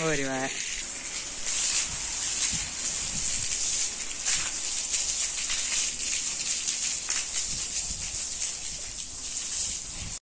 Ori va.